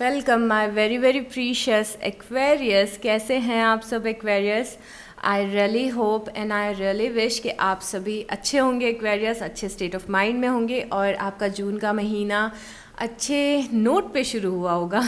Welcome my very very precious Aquarius कैसे हैं आप सब Aquarius I really hope and I really wish कि आप सभी अच्छे होंगे एक्वेरियस अच्छे स्टेट ऑफ़ माइंड में होंगे और आपका जून का महीना अच्छे नोट पे शुरू हुआ होगा।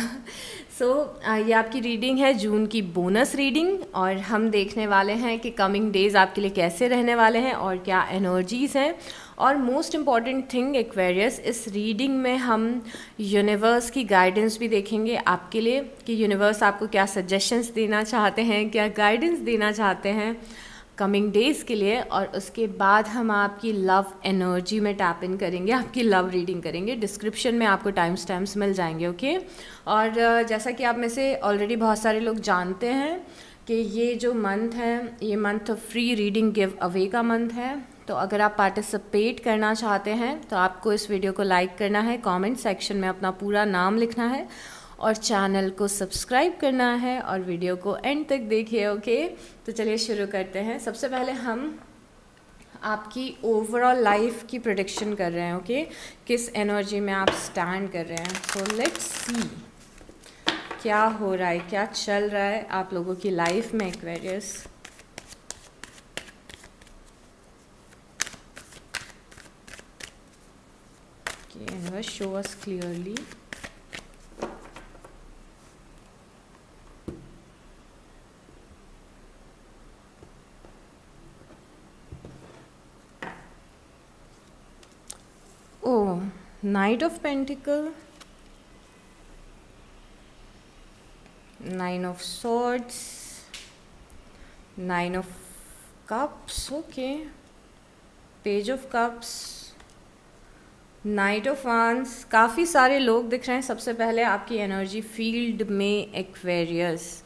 सो so, ये आपकी रीडिंग है जून की बोनस रीडिंग और हम देखने वाले हैं कि कमिंग डेज़ आपके लिए कैसे रहने वाले हैं और क्या एनर्जीज़ हैं। और मोस्ट इंपॉर्टेंट थिंग एक्वेरियस इस रीडिंग में हम यूनिवर्स की गाइडेंस भी देखेंगे आपके लिए कि यूनिवर्स आपको क्या सजेशंस देना चाहते हैं, क्या गाइडेंस देना चाहते हैं कमिंग डेज़ के लिए और उसके बाद हम आपकी लव एनर्जी में टैप इन करेंगे, आपकी लव रीडिंग करेंगे डिस्क्रिप्शन में आपको टाइम स्टैम्प्स मिल जाएँगे ओके okay? और जैसा कि आप में से ऑलरेडी बहुत सारे लोग जानते हैं कि ये जो मंथ है, ये month free reading give away का मंथ है तो अगर आप पार्टिसिपेट करना चाहते हैं तो आपको इस वीडियो को लाइक करना है कमेंट सेक्शन में अपना पूरा नाम लिखना है और चैनल को सब्सक्राइब करना है और वीडियो को एंड तक देखिए ओके तो चलिए शुरू करते हैं। सबसे पहले हम आपकी ओवरऑल लाइफ की प्रोडिक्शन कर रहे हैं ओके okay? किस एनर्जी में आप स्टैंड कर रहे हैं? सो लेट्स सी क्या हो रहा है, क्या चल रहा है आप लोगों की लाइफ में Aquarius universe show us clearly. Oh knight of pentacle. Nine of swords. Nine of cups. Okay. Page of cups knight of wands काफ़ी सारे लोग दिख रहे हैं। सबसे पहले आपकी एनर्जी फ़ील्ड में एक्वेरियस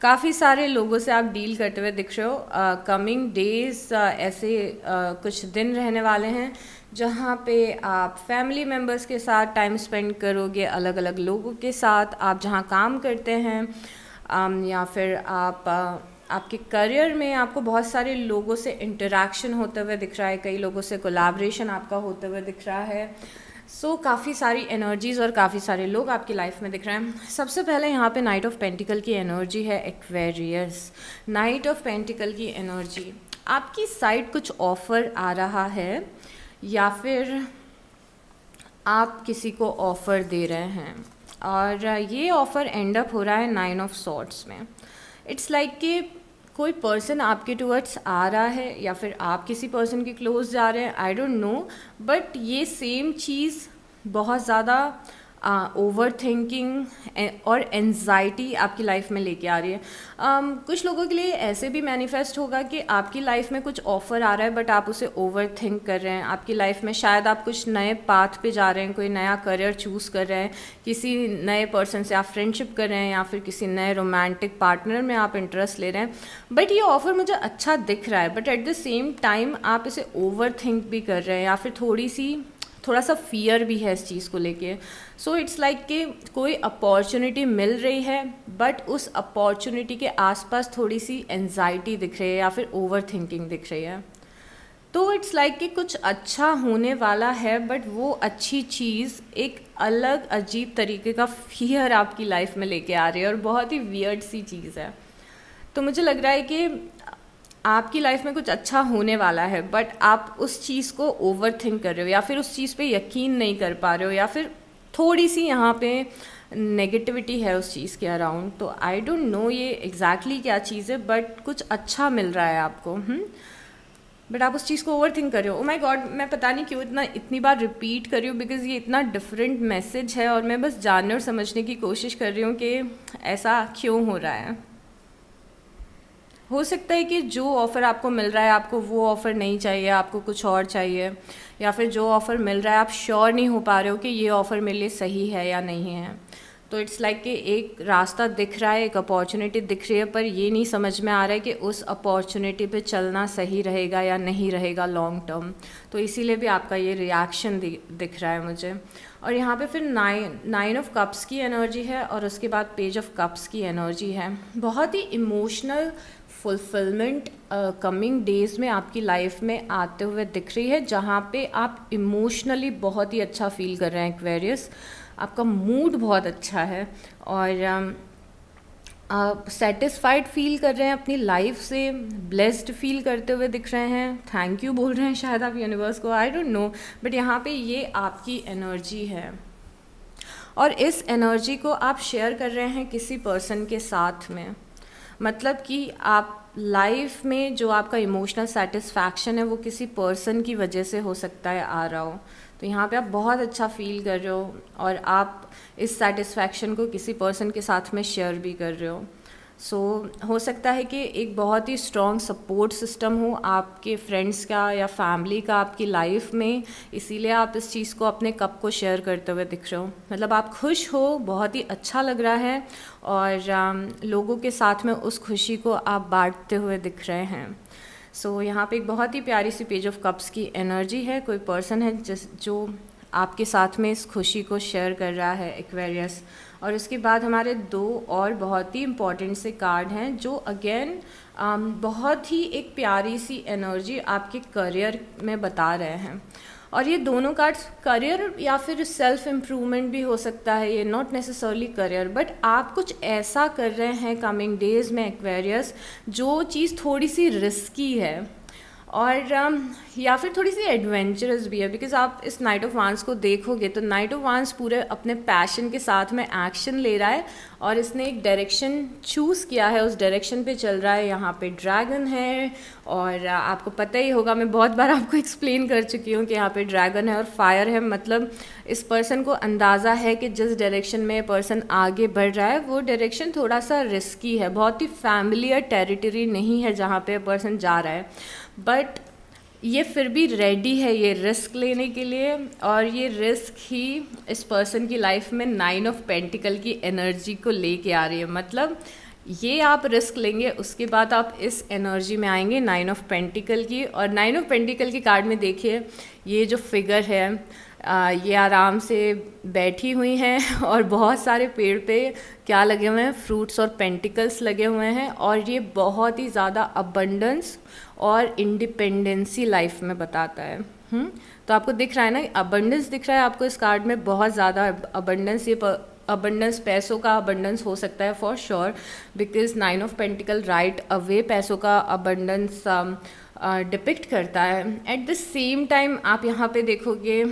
काफ़ी सारे लोगों से आप डील करते हुए दिख रहे हो। कमिंग uh, डेज़ uh, ऐसे uh, कुछ दिन रहने वाले हैं जहाँ पे आप फैमिली मेंबर्स के साथ टाइम स्पेंड करोगे अलग अलग लोगों के साथ आप जहाँ काम करते हैं या फिर आप uh, आपके करियर में आपको बहुत सारे लोगों से इंटरेक्शन होते हुए दिख रहा है कई लोगों से कोलाब्रेशन आपका होते हुए दिख रहा है। सो so, काफ़ी सारी एनर्जीज़ और काफ़ी सारे लोग आपकी लाइफ में दिख रहे हैं। सबसे पहले यहाँ पे नाइट ऑफ़ पेंटिकल की एनर्जी है एक्वेरियस नाइट ऑफ़ पेंटिकल की एनर्जी आपकी साइड कुछ ऑफ़र आ रहा है या फिर आप किसी को ऑफ़र दे रहे हैं। और ये ऑफ़र एंड अप हो रहा है नाइन ऑफ़ सॉर्ट्स में। इट्स लाइक like कि कोई पर्सन आपके टूवर्ड्स आ रहा है या फिर आप किसी पर्सन के क्लोज जा रहे हैं आई डोंट नो बट ये सेम चीज़ बहुत ज़्यादा ओवर थिंकिंग और एनजाइटी आपकी लाइफ में लेके आ रही है। Um, कुछ लोगों के लिए ऐसे भी मैनिफेस्ट होगा कि आपकी लाइफ में कुछ ऑफ़र आ रहा है बट आप उसे ओवर थिंक कर रहे हैं। आपकी लाइफ में शायद आप कुछ नए पाथ पे जा रहे हैं कोई नया करियर चूज़ कर रहे हैं किसी नए पर्सन से आप फ्रेंडशिप कर रहे हैं या फिर किसी नए रोमांटिक पार्टनर में आप इंटरेस्ट ले रहे हैं। बट ये ऑफ़र मुझे अच्छा दिख रहा है but at the same time आप इसे ओवर थिंक भी कर रहे हैं या फिर थोड़ी सी थोड़ा सा फियर भी है इस चीज़ को लेके। सो इट्स लाइक कि कोई अपॉर्चुनिटी मिल रही है बट उस अपॉर्चुनिटी के आसपास थोड़ी सी एनजाइटी दिख रही है या फिर ओवर थिंकिंग दिख रही है। तो इट्स लाइक कि कुछ अच्छा होने वाला है बट वो अच्छी चीज़ एक अलग अजीब तरीके का फियर आपकी लाइफ में लेके आ रही है और बहुत ही वियर्ड सी चीज़ है। तो मुझे लग रहा है कि आपकी लाइफ में कुछ अच्छा होने वाला है बट आप उस चीज़ को ओवर थिंक कर रहे हो या फिर उस चीज़ पे यकीन नहीं कर पा रहे हो या फिर थोड़ी सी यहाँ पे नेगेटिविटी है उस चीज़ के अराउंड तो आई डोंट नो ये एग्जैक्टली exactly क्या चीज़ है बट कुछ अच्छा मिल रहा है आपको बट हम्म? आप उस चीज़ को ओवर थिंक कर रहे हो माई गॉड मैं पता नहीं क्यों इतना, इतनी बार रिपीट कर रही हूँ बिकॉज़ ये इतना डिफरेंट मैसेज है और मैं बस जानने और समझने की कोशिश कर रही हूँ कि ऐसा क्यों हो रहा है हो सकता है कि जो ऑफ़र आपको मिल रहा है, आपको वो ऑफ़र नहीं चाहिए, आपको कुछ और चाहिए, या फिर जो ऑफ़र मिल रहा है, आप श्योर नहीं हो पा रहे हो कि ये ऑफ़र मेरे लिए सही है या नहीं है। तो इट्स लाइक कि एक रास्ता दिख रहा है, एक अपॉर्चुनिटी दिख रही है, पर ये नहीं समझ में आ रहा है कि उस अपॉर्चुनिटी पे चलना सही रहेगा या नहीं रहेगा लॉन्ग टर्म तो इसीलिए भी आपका ये रिएक्शन दिख रहा है मुझे। और यहाँ पे फिर नाइन नाइन ऑफ़ कप्स की एनर्जी है, और उसके बाद पेज ऑफ़ कप्स की एनर्जी है। बहुत ही इमोशनल फुलफिलमेंट कमिंग डेज़ में आपकी लाइफ में आते हुए दिख रही है, जहाँ पे आप इमोशनली बहुत ही अच्छा फील कर रहे हैं एक्वेरियस आपका मूड बहुत अच्छा है और आप सेटिस्फाइड फील कर रहे हैं अपनी लाइफ से ब्लेस्ड फील करते हुए दिख रहे हैं. थैंक यू बोल रहे हैं शायद आप यूनिवर्स को आई डोंट नो बट यहाँ पे ये आपकी एनर्जी है. और इस एनर्जी को आप शेयर कर रहे हैं किसी पर्सन के साथ में. मतलब कि आप लाइफ में जो आपका इमोशनल सेटिस्फैक्शन है, वो किसी पर्सन की वजह से हो सकता है, आ रहा हो। तो यहाँ पे आप बहुत अच्छा फील कर रहे हो और आप इस सेटिस्फैक्शन को किसी पर्सन के साथ में शेयर भी कर रहे हो। सो so, हो सकता है कि एक बहुत ही स्ट्रॉन्ग सपोर्ट सिस्टम हो आपके फ्रेंड्स का या फैमिली का आपकी लाइफ में। इसीलिए आप इस चीज़ को अपने कप को शेयर करते हुए दिख रहे हो। मतलब आप खुश हो बहुत ही अच्छा लग रहा है और आ, लोगों के साथ में उस खुशी को आप बांटते हुए दिख रहे हैं। सो so, यहाँ पे एक बहुत ही प्यारी सी पेज ऑफ़ कप्स की एनर्जी है। कोई पर्सन है जिस जो आपके साथ में इस खुशी को शेयर कर रहा है एक्वेरियस और उसके बाद हमारे दो और बहुत ही इंपॉर्टेंट से कार्ड हैं जो अगेन um, बहुत ही एक प्यारी सी एनर्जी आपके करियर में बता रहे हैं। और ये दोनों कार्ड्स करियर या फिर सेल्फ इम्प्रूवमेंट भी हो सकता है ये नॉट नेसेसरली करियर बट आप कुछ ऐसा कर रहे हैं कमिंग डेज़ में एक्वेरियस जो चीज़ थोड़ी सी रिस्की है। और um, या फिर थोड़ी सी एडवेंचरस भी है बिकॉज़ आप इस नाइट ऑफ़ वांस को देखोगे तो नाइट ऑफ़ वांस पूरे अपने पैशन के साथ में एक्शन ले रहा है और इसने एक डायरेक्शन चूज़ किया है, उस डायरेक्शन पे चल रहा है, यहाँ पे ड्रैगन है और आपको पता ही होगा, मैं बहुत बार आपको एक्सप्लेन कर चुकी हूँ कि यहाँ पे ड्रैगन है और फायर है मतलब इस पर्सन को अंदाज़ा है कि जिस डायरेक्शन में पर्सन आगे बढ़ रहा है, वो डायरेक्शन थोड़ा सा रिस्की है, बहुत ही फैमिलियर टेरिटरी नहीं है जहाँ पे पर्सन जा रहा है। बट ये फिर भी रेडी है ये रिस्क लेने के लिए और ये रिस्क ही इस पर्सन की लाइफ में नाइन ऑफ़ पेंटिकल की एनर्जी को लेके आ रही है। मतलब ये आप रिस्क लेंगे उसके बाद आप इस एनर्जी में आएँगे नाइन ऑफ़ पेंटिकल की। और नाइन ऑफ़ पेंटिकल की कार्ड में देखिए ये जो फिगर है आ, ये आराम से बैठी हुई हैं और बहुत सारे पेड़ पे क्या लगे हुए हैं फ्रूट्स और पेंटिकल्स लगे हुए हैं और ये बहुत ही ज़्यादा अबंडेंस और इंडिपेंडेंसी लाइफ में बताता है हुँ? हम्म? तो आपको दिख रहा है ना अबंडेंस दिख रहा है आपको इस कार्ड में बहुत ज़्यादा अबंडेंस ये अबंडेंस पैसों का अबंडेंस हो सकता है for sure because nine of pentacles right away पैसों का अबंडेंस डिपिक्ट um, uh, करता है एट द सेम टाइम आप यहाँ पे देखोगे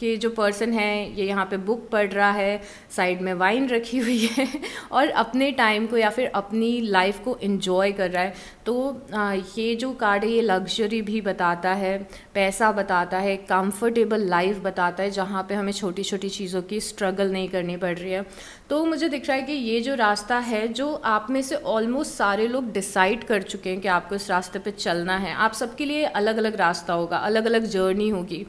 कि जो पर्सन है, ये यहाँ पे बुक पढ़ रहा है साइड में वाइन रखी हुई है, और अपने टाइम को या फिर अपनी लाइफ को इन्जॉय कर रहा है। तो ये जो कार्ड है, ये लग्जरी भी बताता है, पैसा बताता है कंफर्टेबल लाइफ बताता है, जहाँ पे हमें छोटी छोटी चीज़ों की स्ट्रगल नहीं करनी पड़ रही है। तो मुझे दिख रहा है कि ये जो रास्ता है, जो आप में से ऑलमोस्ट सारे लोग डिसाइड कर चुके हैं कि आपको इस रास्ते पे चलना है, आप सबके लिए अलग अलग रास्ता होगा अलग अलग जर्नी होगी।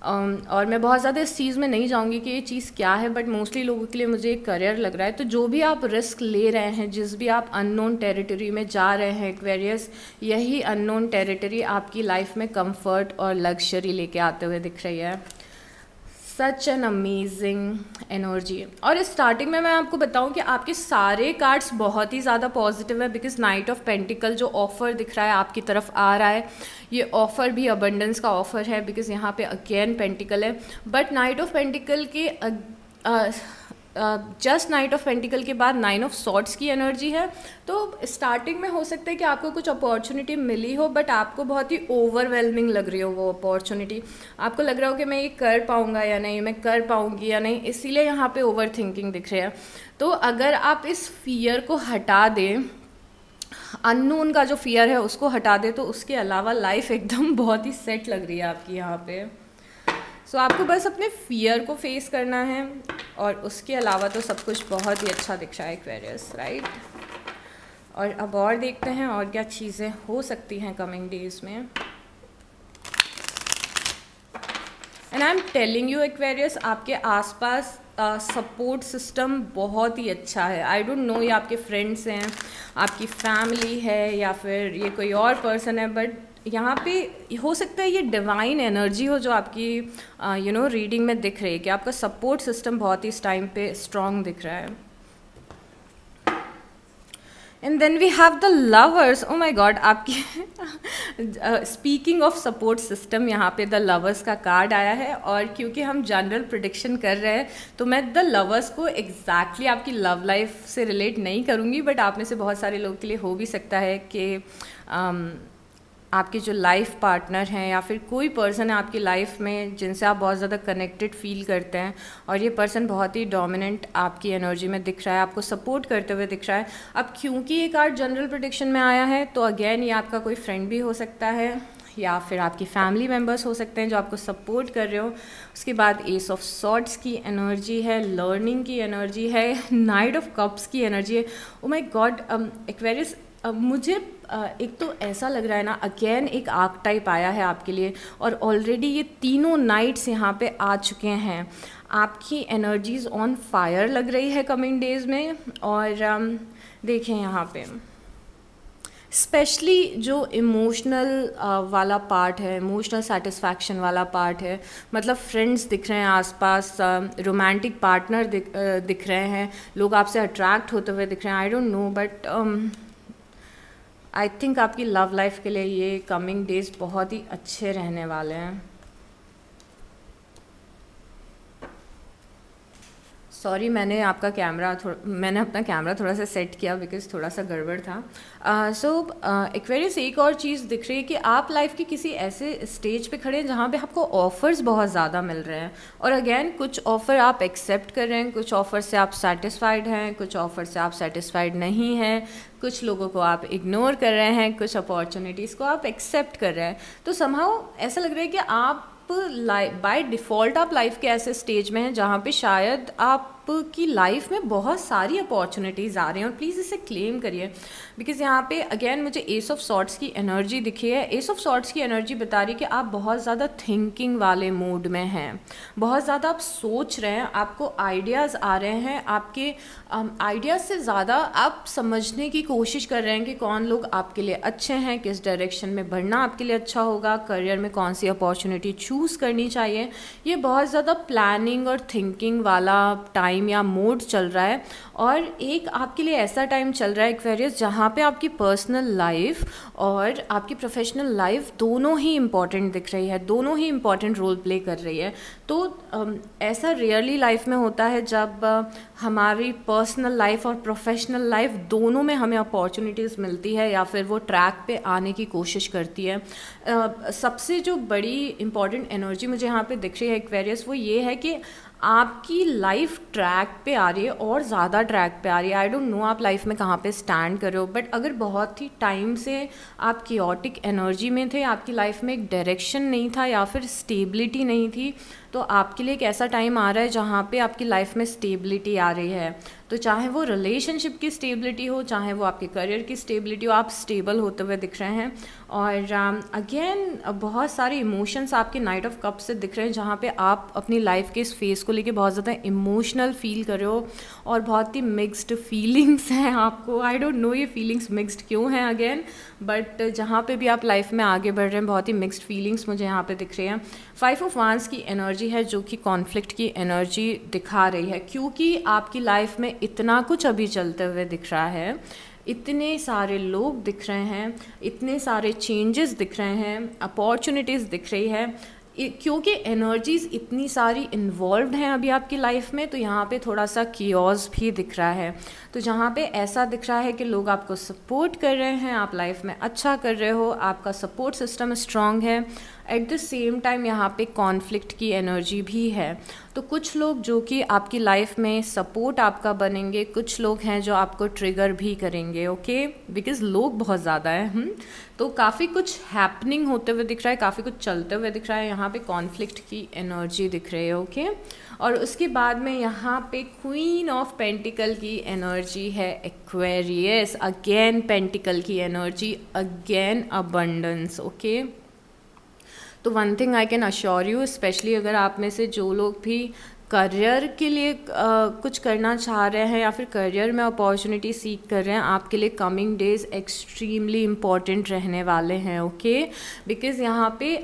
Um, और मैं बहुत ज़्यादा इस चीज़ में नहीं जाऊँगी कि ये चीज़ क्या है बट मोस्टली लोगों के लिए मुझे एक करियर लग रहा है। तो जो भी आप रिस्क ले रहे हैं जिस भी आप अननोन टेरिटरी में जा रहे हैं एक्वेरियस यही अननोन टेरिटरी आपकी लाइफ में कंफर्ट और लग्जरी लेके आते हुए दिख रही है। सच एन अमेजिंग एनर्जी और स्टार्टिंग में मैं आपको बताऊँ कि आपके सारे कार्ड्स बहुत ही ज़्यादा पॉजिटिव है बिकॉज़ नाइट ऑफ़ पेंटिकल जो ऑफ़र दिख रहा है आपकी तरफ़ आ रहा है। ये ऑफ़र भी अबंडेंस का ऑफ़र है बिकॉज़ यहाँ पे अगेन पेंटिकल है। बट नाइट ऑफ़ पेंटिकल के जस्ट नाइट ऑफ़ पेंटिकल के बाद नाइन ऑफ़ सॉर्ट्स की एनर्जी है। तो स्टार्टिंग में हो सकता है कि आपको कुछ अपॉर्चुनिटी मिली हो बट आपको बहुत ही ओवरवेलमिंग लग रही हो वो अपॉर्चुनिटी आपको लग रहा हो कि मैं ये कर पाऊँगा या नहीं, मैं कर पाऊँगी या नहीं, इसीलिए यहाँ पे ओवर थिंकिंग दिख रही है। तो अगर आप इस फियर को हटा दें अननोन का जो फियर है उसको हटा दे तो उसके अलावा लाइफ एकदम बहुत ही सेट लग रही है आपकी यहाँ पे। सो so, आपको बस अपने फियर को फेस करना है और उसके अलावा तो सब कुछ बहुत ही अच्छा दिख रहा है एक्वेरियस राइट और अब और देखते हैं और क्या चीज़ें हो सकती हैं कमिंग डेज़ में। And I am telling you Aquarius आपके आसपास सपोर्ट uh, सिस्टम बहुत ही अच्छा है। आई डोंट नो ये आपके फ्रेंड्स हैं आपकी फैमिली है या फिर ये कोई और पर्सन है बट यहाँ पे हो सकता है ये डिवाइन एनर्जी हो जो आपकी यू नो रीडिंग में दिख रही है कि आपका सपोर्ट सिस्टम बहुत ही इस टाइम पे स्ट्रांग दिख रहा है। And then we have the lovers oh my god आपकी स्पीकिंग ऑफ़ सपोर्ट सिस्टम यहाँ पे द लवर्स का कार्ड आया है और क्योंकि हम जनरल प्रोडिक्शन कर रहे हैं तो मैं द लवर्स को एग्जैक्टली exactly आपकी लव लाइफ से रिलेट नहीं करूँगी बट आप में से बहुत सारे लोग के लिए हो भी सकता है कि um, आपके जो लाइफ पार्टनर हैं या फिर कोई पर्सन है आपकी लाइफ में जिनसे आप बहुत ज़्यादा कनेक्टेड फील करते हैं और ये पर्सन बहुत ही डोमिनेंट आपकी एनर्जी में दिख रहा है, आपको सपोर्ट करते हुए दिख रहा है। अब क्योंकि ये कार्ड जनरल प्रोडिक्शन में आया है तो अगेन ये आपका कोई फ्रेंड भी हो सकता है या फिर आपकी फैमिली मेंबर्स हो सकते हैं जो आपको सपोर्ट कर रहे हो। उसके बाद एस ऑफ़ सॉट्स की एनर्जी है लर्निंग की एनर्जी है नाइट ऑफ़ कप्स की एनर्जी है। ओ माई गॉड एक्वेरियस मुझे एक तो ऐसा लग रहा है ना, अगेन एक आग टाइप आया है आपके लिए और ऑलरेडी ये तीनों नाइट्स यहाँ पे आ चुके हैं। आपकी एनर्जीज ऑन फायर लग रही है कमिंग डेज़ में और देखें यहाँ पे। स्पेशली जो इमोशनल वाला पार्ट है इमोशनल सेटिस्फैक्शन वाला पार्ट है मतलब फ्रेंड्स दिख रहे हैं आसपास रोमांटिक पार्टनर दिख दिख रहे हैं, लोग आपसे अट्रैक्ट होते हुए दिख रहे हैं I don't know but I think आपकी लव लाइफ के लिए ये कमिंग डेज़ बहुत ही अच्छे रहने वाले हैं। सॉरी मैंने आपका कैमरा मैंने अपना कैमरा थोड़ा सा सेट किया बिकॉज़ थोड़ा सा गड़बड़ था। सो एक्वेरियस एक और चीज़ दिख रही है कि आप लाइफ के किसी ऐसे स्टेज पे खड़े हैं जहाँ पे आपको ऑफ़र्स बहुत ज़्यादा मिल रहे हैं। और अगेन कुछ ऑफ़र आप एक्सेप्ट कर रहे हैं, कुछ ऑफ़र से आप सेटिस्फाइड हैं, कुछ ऑफ़र से आप सेटिस्फाइड नहीं हैं, कुछ लोगों को आप इग्नोर कर रहे हैं, कुछ अपॉर्चुनिटीज़ को आप एक्सेप्ट कर रहे हैं। तो समहाउ ऐसा लग रहा है कि आप बाय डिफ़ॉल्ट आप लाइफ के ऐसे स्टेज में हैं जहाँ पे शायद आप आपकी लाइफ में बहुत सारी अपॉर्चुनिटीज़ आ रही हैं और प्लीज़ इसे क्लेम करिए। बिकॉज़ यहाँ पे अगेन मुझे एस ऑफ़ सॉर्ट्स की एनर्जी दिखी है। एस ऑफ़ सॉर्ट्स की एनर्जी बता रही है कि आप बहुत ज़्यादा थिंकिंग वाले मूड में हैं। बहुत ज़्यादा आप सोच रहे हैं आपको आइडियाज़ आ रहे हैं आपके आइडियाज़ um, से ज़्यादा आप समझने की कोशिश कर रहे हैं कि कौन लोग आपके लिए अच्छे हैं किस डायरेक्शन में बढ़ना आपके लिए अच्छा होगा करियर में कौन सी अपॉर्चुनिटी चूज़ करनी चाहिए। ये बहुत ज़्यादा प्लानिंग और थिंकिंग वाला टाइम टाइम या मोड चल रहा है और एक आपके लिए ऐसा टाइम चल रहा है एक्वेरियस जहाँ पे आपकी पर्सनल लाइफ और आपकी प्रोफेशनल लाइफ दोनों ही इंपॉर्टेंट दिख रही है, दोनों ही इंपॉर्टेंट रोल प्ले कर रही है। तो ऐसा रियरली लाइफ में होता है जब हमारी पर्सनल लाइफ और प्रोफेशनल लाइफ दोनों में हमें अपॉर्चुनिटीज़ मिलती है या फिर वो ट्रैक पे आने की कोशिश करती है। सबसे जो बड़ी इंपॉर्टेंट एनर्जी मुझे यहाँ पे दिख रही है एक्वेरियस वो ये है कि आपकी लाइफ ट्रैक पे आ रही है और ज़्यादा ट्रैक पे आ रही है। आई डोंट नो आप लाइफ में कहाँ पे स्टैंड कर रहे हो बट अगर बहुत ही टाइम से आप कियोटिक एनर्जी में थे, आपकी लाइफ में एक डायरेक्शन नहीं था या फिर स्टेबिलिटी नहीं थी तो आपके लिए एक ऐसा टाइम आ रहा है जहाँ पे आपकी लाइफ में स्टेबिलिटी आ रही है। तो चाहे वो रिलेशनशिप की स्टेबिलिटी हो चाहे वो आपके करियर की स्टेबिलिटी हो आप स्टेबल होते हुए दिख रहे हैं। और अगेन um, बहुत सारे इमोशंस आपके नाइट ऑफ़ कप से दिख रहे हैं जहाँ पे आप अपनी लाइफ के इस फेस को लेके बहुत ज़्यादा इमोशनल फील कर रहे हो और बहुत ही मिक्सड फीलिंग्स हैं आपको। आई डोंट नो ये फीलिंग्स मिक्सड क्यों हैं अगेन बट जहाँ पे भी आप लाइफ में आगे बढ़ रहे हैं बहुत ही मिक्सड फीलिंग्स मुझे यहाँ पे दिख रही हैं। फाइव ऑफ़ वांस की एनर्जी है जो कि कॉन्फ्लिक्ट की एनर्जी दिखा रही है, क्योंकि आपकी लाइफ में इतना कुछ अभी चलते हुए दिख रहा है, इतने सारे लोग दिख रहे हैं, इतने सारे चेंजेस दिख रहे हैं अपॉर्चुनिटीज़ दिख रही है क्योंकि एनर्जीज इतनी सारी इन्वॉल्व हैं अभी आपकी लाइफ में तो यहाँ पे थोड़ा सा कियोस भी दिख रहा है। तो जहाँ पे ऐसा दिख रहा है कि लोग आपको सपोर्ट कर रहे हैं, आप लाइफ में अच्छा कर रहे हो, आपका सपोर्ट सिस्टम स्ट्रांग है एट द सेम टाइम यहाँ पे कॉन्फ्लिक्ट की एनर्जी भी है। तो कुछ लोग जो कि आपकी लाइफ में सपोर्ट आपका बनेंगे, कुछ लोग हैं जो आपको ट्रिगर भी करेंगे ओके बिकॉज़ लोग बहुत ज़्यादा हैं हम्म? तो काफ़ी कुछ हैपनिंग होते हुए दिख रहा है, काफ़ी कुछ चलते हुए दिख रहा है, यहाँ पे कॉन्फ्लिक्ट की एनर्जी दिख रही है ओके और उसके बाद में यहाँ पे क्वीन ऑफ़ पेंटिकल की एनर्जी है एक्वेरियस अगेन पेंटिकल की एनर्जी अगेन अबंडेंस ओके तो one thing I can assure you specially अगर आप में से जो लोग भी करियर के लिए आ, कुछ करना चाह रहे हैं या फिर करियर में अपॉर्चुनिटी सीख कर रहे हैं आपके लिए कमिंग डेज़ एक्सट्रीमली इंपॉर्टेंट रहने वाले हैं ओके बिकॉज़ यहाँ पे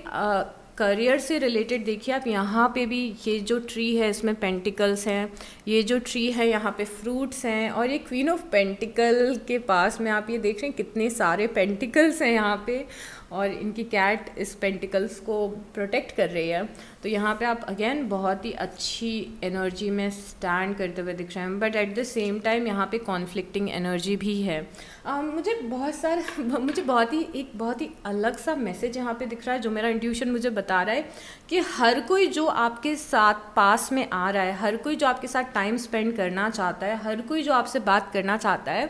करियर से रिलेटेड देखिए आप यहाँ पे भी ये जो ट्री है, इसमें पेंटिकल्स हैं, ये जो ट्री है, यहाँ पे फ्रूट्स हैं और ये क्वीन ऑफ़ पेंटिकल के पास में आप ये देख रहे हैं कितने सारे पेंटिकल्स हैं यहाँ पे। और इनकी कैट इस पेंटिकल्स को प्रोटेक्ट कर रही है। तो यहाँ पे आप अगेन बहुत ही अच्छी एनर्जी में स्टैंड करते हुए दिख रहे हैं। But at the same time यहाँ पे कॉन्फ्लिक्टिंग एनर्जी भी है। आ, मुझे बहुत सारा मुझे बहुत ही एक बहुत ही अलग सा मैसेज यहाँ पे दिख रहा है जो मेरा इंट्यूशन मुझे बता रहा है कि हर कोई जो आपके साथ पास में आ रहा है हर कोई जो आपके साथ टाइम स्पेंड करना चाहता है हर कोई जो आपसे बात करना चाहता है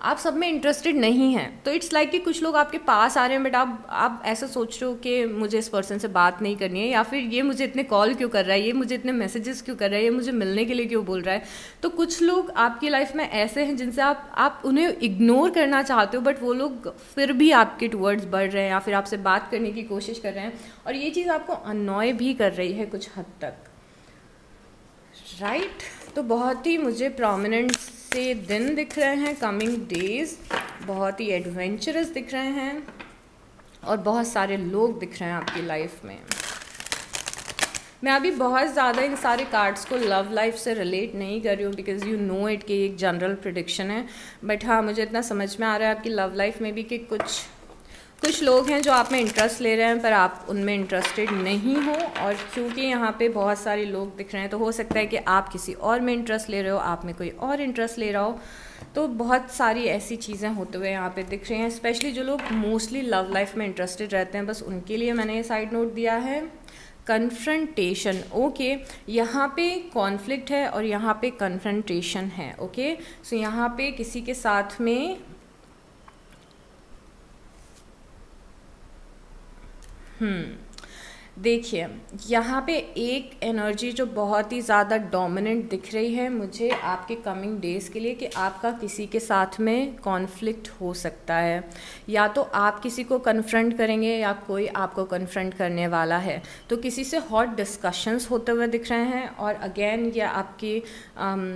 आप सब में इंटरेस्टेड नहीं हैं तो इट्स लाइक like कि कुछ लोग आपके पास आ रहे हैं बट आप आप ऐसा सोच रहे हो कि मुझे इस पर्सन से बात नहीं करनी है, या फिर ये मुझे इतने कॉल क्यों कर रहा है, ये मुझे इतने मैसेजेस क्यों कर रहा है, ये मुझे मिलने के लिए क्यों बोल रहा है तो कुछ लोग आपकी लाइफ में ऐसे हैं जिनसे आप आप उन्हें इग्नोर करना चाहते हो बट वो लोग फिर भी आपके टूवर्ड्स बढ़ रहे हैं, या फिर आपसे बात करने की कोशिश कर रहे हैं, और ये चीज़ आपको अनॉय भी कर रही है कुछ हद तक राइट right? तो बहुत ही मुझे प्रोमिनेंट से दिन दिख रहे हैं कमिंग डेज़ बहुत ही एडवेंचरस दिख रहे हैं और बहुत सारे लोग दिख रहे हैं आपकी लाइफ में। मैं अभी बहुत ज़्यादा इन सारे कार्ड्स को लव लाइफ से रिलेट नहीं कर रही हूँ बिकॉज़ यू नो इट कि एक जनरल प्रडिक्शन है। बट हाँ मुझे इतना समझ में आ रहा है आपकी लव लाइफ में भी कि कुछ कुछ लोग हैं जो आप में इंटरेस्ट ले रहे हैं पर आप उनमें इंटरेस्टेड नहीं हो और क्योंकि यहाँ पे बहुत सारे लोग दिख रहे हैं तो हो सकता है कि आप किसी और में इंटरेस्ट ले रहे हो आप में कोई और इंटरेस्ट ले रहा हो। तो बहुत सारी ऐसी चीज़ें होते हुए यहाँ पे दिख रही हैं स्पेशली जो लोग मोस्टली लव लाइफ में इंटरेस्टेड रहते हैं बस उनके लिए मैंने ये साइड नोट दिया है। कन्फ्रंटेशन ओके यहाँ पे कॉन्फ्लिक्ट है और यहाँ पे कन्फ्रंटेशन है ओके सो so, यहाँ पे किसी के साथ में देखिए यहाँ पे एक एनर्जी जो बहुत ही ज़्यादा डोमिनेंट दिख रही है मुझे आपके कमिंग डेज़ के लिए कि आपका किसी के साथ में कॉन्फ्लिक्ट हो सकता है। या तो आप किसी को कन्फ्रंट करेंगे या कोई आपको कन्फ्रंट करने वाला है। तो किसी से हॉट डिस्कशंस होते हुए दिख रहे हैं और अगेन ये आपकी आम,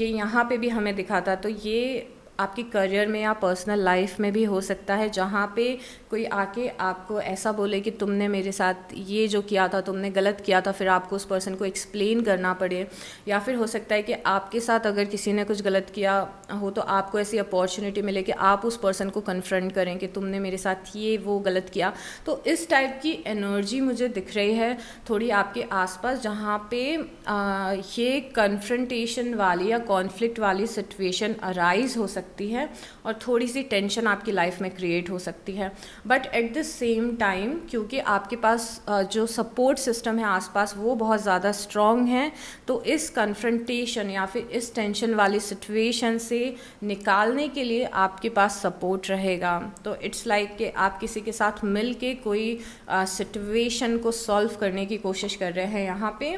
ये यहाँ पे भी हमें दिखा था तो ये आपकी करियर में या पर्सनल लाइफ में भी हो सकता है जहाँ पे कोई आके आपको ऐसा बोले कि तुमने मेरे साथ ये जो किया था तुमने गलत किया था फिर आपको उस पर्सन को एक्सप्लेन करना पड़े। या फिर हो सकता है कि आपके साथ अगर किसी ने कुछ गलत किया हो तो आपको ऐसी अपॉर्चुनिटी मिले कि आप उस पर्सन को कन्फ्रंट करें कि तुमने मेरे साथ ये वो गलत किया। तो इस टाइप की एनर्जी मुझे दिख रही है थोड़ी आपके आसपास जहाँ पे आ, ये कन्फ्रंटेशन वाली या कॉन्फ्लिक्ट वाली सिचुएशन अराइज हो सकती सकती है और थोड़ी सी टेंशन आपकी लाइफ में क्रिएट हो सकती है। But at the same time क्योंकि आपके पास जो सपोर्ट सिस्टम है आसपास, वो बहुत ज़्यादा स्ट्रॉन्ग है तो इस कन्फ्रंटेशन या फिर इस टेंशन वाली सिचुएशन से निकालने के लिए आपके पास सपोर्ट रहेगा। तो इट्स लाइक like कि आप किसी के साथ मिल कोई सिचुएशन को सॉल्व करने की कोशिश कर रहे हैं यहाँ पे।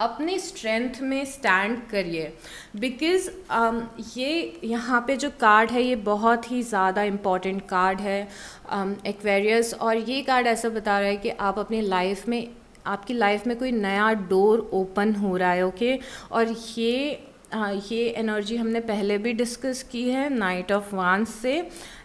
अपने स्ट्रेंथ में स्टैंड करिए। बिकॉज़ um, ये यहाँ पे जो कार्ड है ये बहुत ही ज़्यादा इंपॉर्टेंट कार्ड है एक्वेरियस um, और ये कार्ड ऐसा बता रहा है कि आप अपनी लाइफ में आपकी लाइफ में कोई नया डोर ओपन हो रहा है ओके okay? और ये हाँ ये एनर्जी हमने पहले भी डिस्कस की है नाइट ऑफ़ वांस से।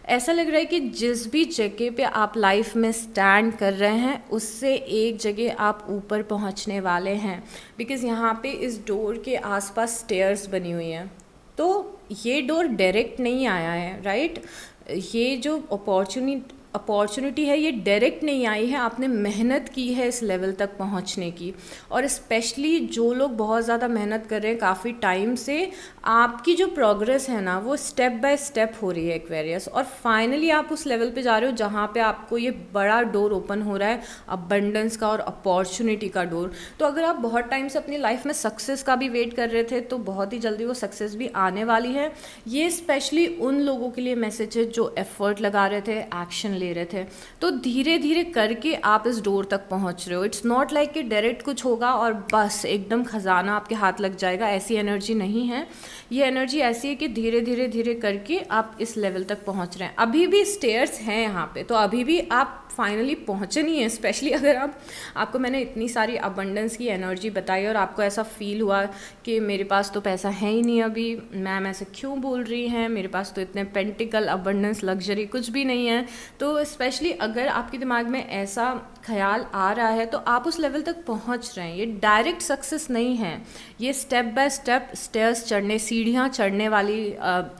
ऐसा लग रहा है कि जिस भी जगह पे आप लाइफ में स्टैंड कर रहे हैं, उससे एक जगह आप ऊपर पहुँचने वाले हैं। बिकॉज़ यहाँ पे इस डोर के आसपास स्टेयर्स बनी हुई हैं। तो ये डोर डायरेक्ट नहीं आया है राइट ये जो अपॉर्चुनिटी अपॉर्चुनिटी है, ये डायरेक्ट नहीं आई है, आपने मेहनत की है इस लेवल तक पहुँचने की। और स्पेशली जो लोग बहुत ज़्यादा मेहनत कर रहे हैं, काफ़ी टाइम से, आपकी जो प्रोग्रेस है ना, वो स्टेप बाय स्टेप हो रही है एक्वेरियस और फाइनली आप उस लेवल पे जा रहे हो जहाँ पे आपको ये बड़ा डोर ओपन हो रहा है अबंडेंस का और अपॉर्चुनिटी का डोर तो अगर आप बहुत टाइम से अपनी लाइफ में सक्सेस का भी वेट कर रहे थे तो बहुत ही जल्दी वो सक्सेस भी आने वाली है। ये स्पेशली उन लोगों के लिए मैसेज है जो एफर्ट लगा रहे थे एक्शन ले रहे थे। तो धीरे धीरे करके आप इस डोर तक पहुँच रहे हो। इट्स नॉट लाइक कि डायरेक्ट कुछ होगा और बस एकदम ख़जाना आपके हाथ लग जाएगा। ऐसी एनर्जी नहीं है। ये एनर्जी ऐसी है कि धीरे धीरे धीरे करके आप इस लेवल तक पहुँच रहे हैं। अभी भी स्टेयर्स हैं यहाँ पर तो अभी भी आप फाइनली पहुँचे नहीं है स्पेशली अगर आप, आपको मैंने इतनी सारी अबंडेंस की एनर्जी बताई और आपको ऐसा फील हुआ कि मेरे पास तो पैसा है ही नहीं अभी मैम ऐसे क्यों बोल रही हैं? मेरे पास तो इतने पेंटिकल अबंडेंस लग्जरी कुछ भी नहीं है। तो स्पेशली अगर आपके दिमाग में ऐसा ख्याल आ रहा है तो आप उस लेवल तक पहुँच रहे हैं। ये डायरेक्ट सक्सेस नहीं है। ये स्टेप बाय स्टेप स्टेयर्स चढ़ने सीढ़ियाँ चढ़ने वाली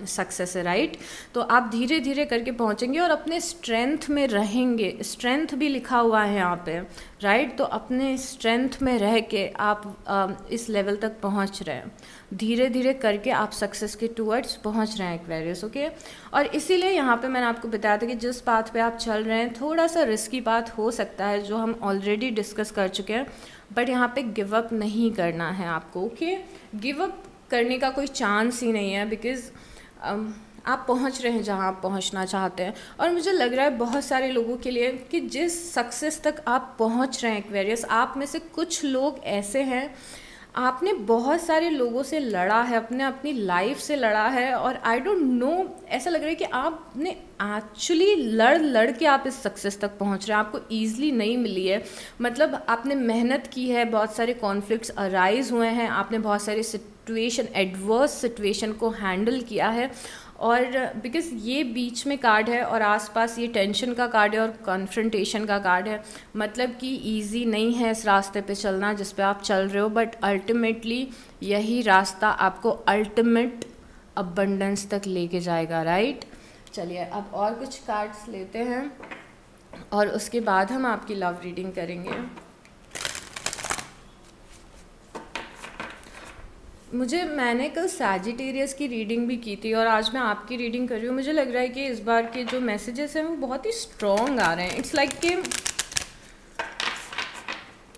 सक्सेस है राइट तो आप धीरे धीरे करके पहुँचेंगे और अपने स्ट्रेंथ में रहेंगे। स्ट्रेंथ भी लिखा हुआ है यहाँ पे राइट तो अपने स्ट्रेंथ में रह के आप आ, इस लेवल तक पहुँच रहे हैं। धीरे धीरे करके आप सक्सेस के टूवर्ड्स पहुँच रहे हैं एक्वेरियस ओके और इसीलिए यहाँ पे मैंने आपको बताया था कि जिस पाथ पे आप चल रहे हैं थोड़ा सा रिस्की पाथ हो सकता है जो हम ऑलरेडी डिस्कस कर चुके हैं बट यहाँ पे गिव अप नहीं करना है आपको ओके गिव अप करने का कोई चांस ही नहीं है बिकॉज़ um, आप पहुँच रहे हैं जहाँ आप पहुँचना चाहते हैं। और मुझे लग रहा है बहुत सारे लोगों के लिए कि जिस सक्सेस तक आप पहुँच रहे हैं एक्वेरियस आप में से कुछ लोग ऐसे हैं आपने बहुत सारे लोगों से लड़ा है, अपने अपनी लाइफ से लड़ा है और आई डोंट नो ऐसा लग रहा है कि आपने एक्चुअली लड़ लड़ के आप इस सक्सेस तक पहुँच रहे हैं। आपको ईजिली नहीं मिली है। मतलब आपने मेहनत की है, बहुत सारे कॉन्फ्लिक्ट्स अराइज हुए हैं, आपने बहुत सारे सिचुएशन एडवर्स सिचुएशन को हैंडल किया है। और बिकॉज़ ये बीच में कार्ड है और आसपास ये टेंशन का कार्ड है और कॉन्फ्रंटेशन का कार्ड है मतलब कि इजी नहीं है इस रास्ते पे चलना जिस पे आप चल रहे हो बट अल्टीमेटली यही रास्ता आपको अल्टीमेट अबंडेंस तक लेके जाएगा राइट चलिए, अब और कुछ कार्ड्स लेते हैं और उसके बाद हम आपकी लव रीडिंग करेंगे। मुझे, मैंने कल सैजिटेरियस की रीडिंग भी की थी और आज मैं आपकी रीडिंग कर रही हूँ। मुझे लग रहा है कि इस बार के जो मैसेजेस हैं, वो बहुत ही स्ट्रॉन्ग आ रहे हैं। इट्स लाइक कि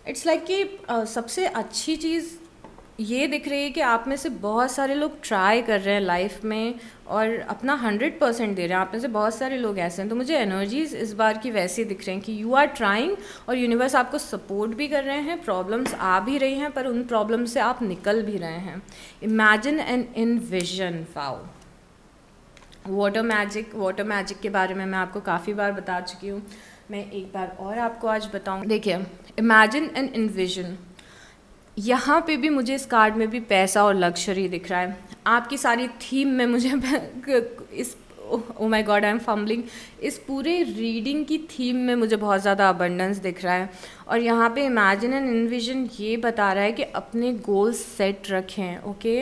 इट्स लाइक कि सबसे अच्छी चीज़ ये दिख रही है कि आप में से बहुत सारे लोग ट्राई कर रहे हैं लाइफ में और अपना हंड्रेड परसेंट दे रहे हैं। आप में से बहुत सारे लोग ऐसे हैं। तो मुझे एनर्जीज इस बार की वैसे दिख रहे हैं कि यू आर ट्राइंग और यूनिवर्स आपको सपोर्ट भी कर रहे हैं प्रॉब्लम्स आ भी रही हैं, पर उन प्रॉब्लम से आप निकल भी रहे हैं। इमेजिन एंड इन विजन फाओ वाटर मैजिक वाटर मैजिक के बारे में मैं आपको काफ़ी बार बता चुकी हूँ। मैं एक बार और आपको आज बताऊँ। देखिए इमेजिन एंड इन्विजन यहाँ पे भी मुझे इस कार्ड में भी पैसा और लग्जरी दिख रहा है। आपकी सारी थीम में मुझे इस ओ my God I am fumbling इस पूरे रीडिंग की थीम में मुझे बहुत ज़्यादा अबंडेंस दिख रहा है। और यहाँ पे इमेजिन एंड इन्विजन ये बता रहा है कि अपने गोल्स सेट रखें ओके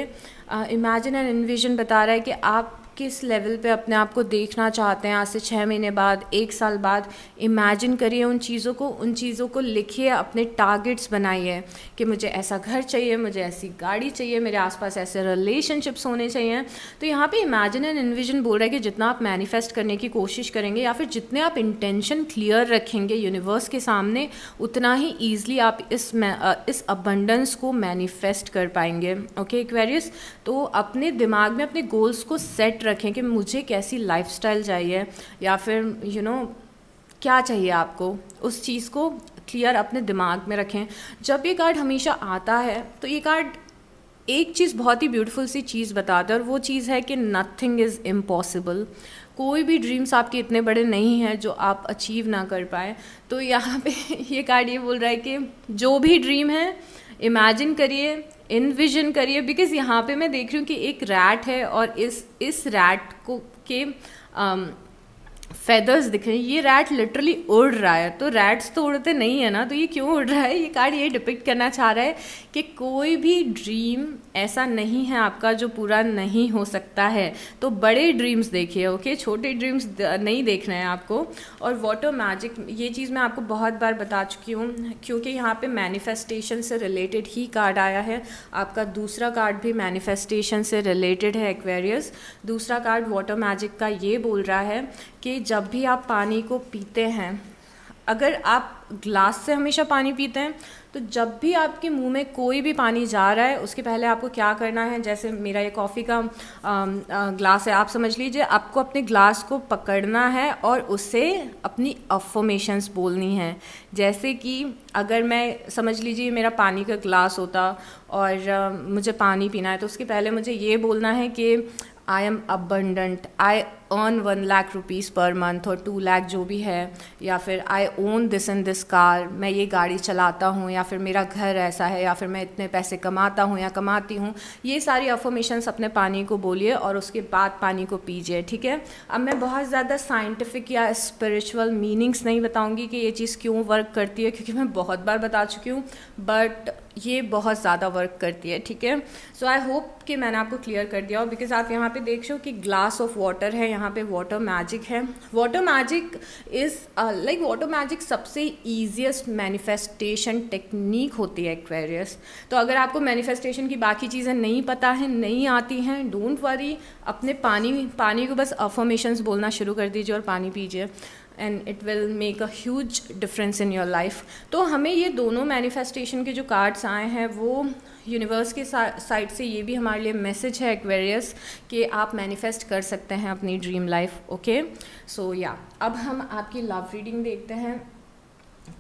इमेजिन एंड इन्विजन बता रहा है कि आप किस लेवल पे अपने आप को देखना चाहते हैं? आज से छः महीने बाद, एक साल बाद इमेजिन करिए उन चीज़ों को, उन चीज़ों को लिखिए, अपने टारगेट्स बनाइए कि मुझे ऐसा घर चाहिए, मुझे ऐसी गाड़ी चाहिए, मेरे आसपास ऐसे रिलेशनशिप्स होने चाहिए। तो यहाँ पे इमेजिन एंड इन्विजन बोल रहा है कि जितना आप मैनिफेस्ट करने की कोशिश करेंगे या फिर जितने आप इंटेंशन क्लियर रखेंगे यूनिवर्स के सामने, उतना ही ईजिली आप इस इस अबंडेंस को मैनिफेस्ट कर पाएँगे। ओके एक्वेरियस तो अपने दिमाग में अपने गोल्स को सेट रखें कि मुझे कैसी लाइफस्टाइल चाहिए या फिर यू you नो know, क्या चाहिए आपको उस चीज़ को क्लियर अपने दिमाग में रखें। जब ये कार्ड हमेशा आता है तो ये कार्ड एक चीज़ बहुत ही ब्यूटीफुल सी चीज़ बताता है और वो चीज़ है कि नथिंग इज़ इम्पॉसिबल कोई भी ड्रीम्स आपके इतने बड़े नहीं हैं जो आप अचीव ना कर पाए। तो यहाँ पे ये कार्ड ये बोल रहा है कि जो भी ड्रीम है इमेजिन करिए इनविजन करिए बिकॉज़ यहाँ पे मैं देख रही हूँ कि एक रैट है और इस इस रैट को के um, फेदर्स दिख रहे हैं। ये रैट लिटरली उड़ रहा है। तो रैट्स तो उड़ते नहीं है ना तो ये क्यों उड़ रहा है? ये कार्ड ये डिपिक्ट करना चाह रहा है कि कोई भी ड्रीम ऐसा नहीं है, आपका जो पूरा नहीं हो सकता है। तो बड़े ड्रीम्स देखिए ओके छोटे ड्रीम्स नहीं देख रहे हैं आपको। और वाटर मैजिक ये चीज़ मैं आपको बहुत बार बता चुकी हूँ, क्योंकि यहाँ पे मैनिफेस्टेशन से रिलेटेड ही कार्ड आया है। आपका दूसरा कार्ड भी मैनिफेस्टेशन से रिलेटेड है एक्वेरियस दूसरा कार्ड वाटर मैजिक का ये बोल रहा है कि जब भी आप पानी को पीते हैं, अगर आप ग्लास से हमेशा पानी पीते हैं। तो जब भी आपके मुँह में कोई भी पानी जा रहा है, उसके पहले आपको क्या करना है, जैसे मेरा ये कॉफ़ी का ग्लास है, आप समझ लीजिए, आपको अपने ग्लास को पकड़ना है और उससे अपनी अफर्मेशंस बोलनी है। जैसे कि अगर मैं, समझ लीजिए, मेरा पानी का ग्लास होता और मुझे पानी पीना है तो उसके पहले मुझे ये बोलना है कि I am abundant I earn one lakh rupees per month और टू लाख जो भी है, या फिर I own this in this car मैं ये गाड़ी चलाता हूँ, या फिर मेरा घर ऐसा है, या फिर मैं इतने पैसे कमाता हूँ या कमाती हूँ, ये सारी अफॉर्मेशंस अपने पानी को बोलिए और उसके बाद पानी को पीजिए, ठीक है? अब मैं बहुत ज़्यादा साइंटिफिक या स्पिरिचुअल मीनिंग्स नहीं बताऊँगी कि ये चीज़ क्यों वर्क करती है, क्योंकि मैं बहुत बार बता चुकी हूँ बट ये बहुत ज़्यादा वर्क करती है, ठीक है? सो आई होप कि मैंने आपको क्लियर कर दिया हो बिकॉज़ आप यहाँ पे देख सो कि ग्लास ऑफ़ वाटर है, यहाँ पे वाटर मैजिक है। Water magic is like water magic सबसे ईजिएस्ट मैनिफेस्टेशन टेक्निक होती है एक्वेरियस तो अगर आपको मैनिफेस्टेशन की बाकी चीज़ें नहीं पता है, नहीं आती हैं डोंट वरी अपने पानी पानी को बस अफर्मेशंस बोलना शुरू कर दीजिए और पानी पीजिए। And it will make a huge difference in your life तो हमें ये दोनों मैनिफेस्टेशन के जो कार्ड्स आए हैं, वो यूनिवर्स के साइड से ये भी हमारे लिए मैसेज है एक्वेरियस कि आप मैनिफेस्ट कर सकते हैं अपनी ड्रीम लाइफ ओके सो या अब हम आपकी लव रीडिंग देखते हैं,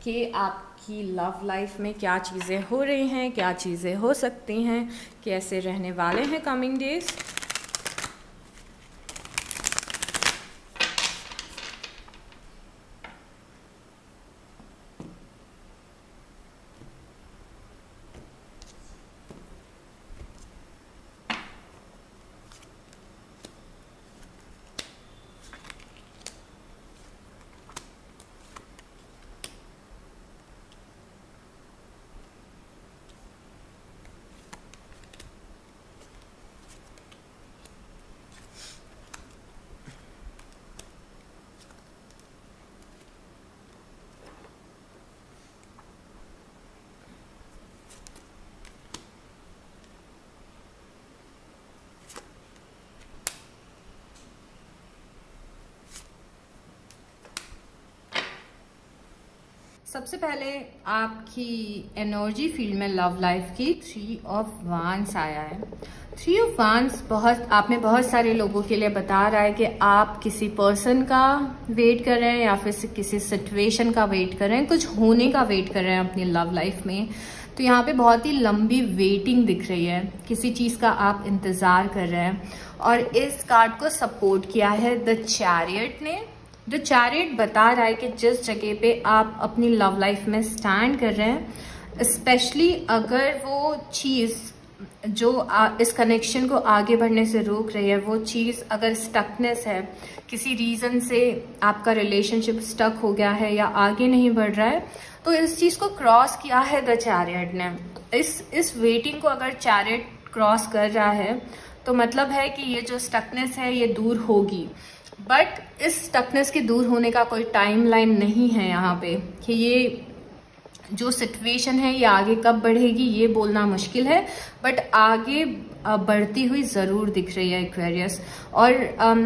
कि आपकी लव लाइफ में क्या चीज़ें हो रही हैं, क्या चीज़ें हो सकती हैं, कैसे रहने वाले हैं कमिंग डेज़ सबसे पहले आपकी एनर्जी फ़ील्ड में लव लाइफ की थ्री ऑफ़ वांस आया है। थ्री ऑफ़ वांस बहुत आप में बहुत सारे लोगों के लिए बता रहा है कि आप किसी पर्सन का वेट कर रहे हैं या फिर किसी सिचुएशन का वेट कर रहे हैं, कुछ होने का वेट कर रहे हैं अपनी लव लाइफ में। तो यहाँ पे बहुत ही लंबी वेटिंग दिख रही है। किसी चीज़ का आप इंतज़ार कर रहे हैं। और इस कार्ड को सपोर्ट किया है द चैरियट ने। जो चैरिट बता रहा है कि जिस जगह पे आप अपनी लव लाइफ में स्टैंड कर रहे हैं स्पेशली अगर वो चीज़ जो आ, इस कनेक्शन को आगे बढ़ने से रोक रही है वो चीज़ अगर स्टकनेस है किसी रीज़न से आपका रिलेशनशिप स्टक हो गया है या आगे नहीं बढ़ रहा है तो इस चीज़ को क्रॉस किया है द चैरियट ने। इस इस वेटिंग को अगर चैरिट क्रॉस कर रहा है तो मतलब है कि ये जो स्टकनेस है ये दूर होगी। बट इस टफनेस के दूर होने का कोई टाइम लाइन नहीं है यहाँ पे कि ये जो सिचुएशन है ये आगे कब बढ़ेगी ये बोलना मुश्किल है। बट आगे बढ़ती हुई ज़रूर दिख रही है एक्वेरियस और um,